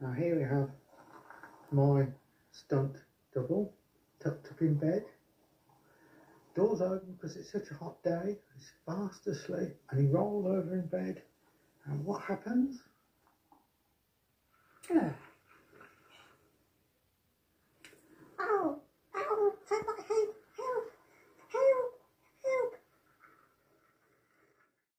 Now here we have my stunt double tucked up in bed. Doors open because it's such a hot day. He's fast asleep and he rolled over in bed. And what happens? Yeah.